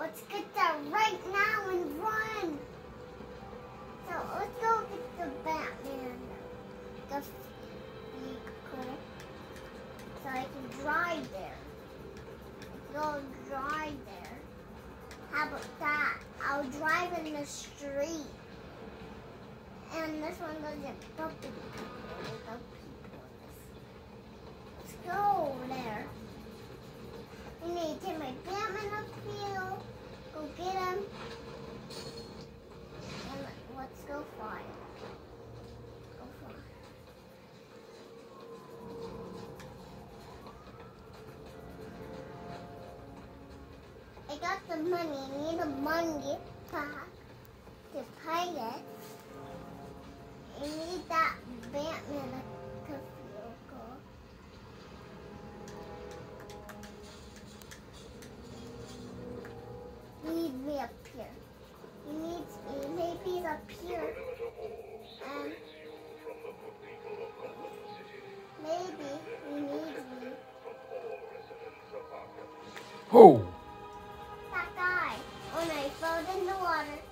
Let's get that right now and run. So let's go get the Batman. The vehicle. So I can drive there. Go drive there. How about that? I'll drive in the street. And this one doesn't bump money. I need the money back to pay it. I need that Batman vehicle. Need me up here. He needs me. Maybe he's up here. And maybe he needs me. Oh, water,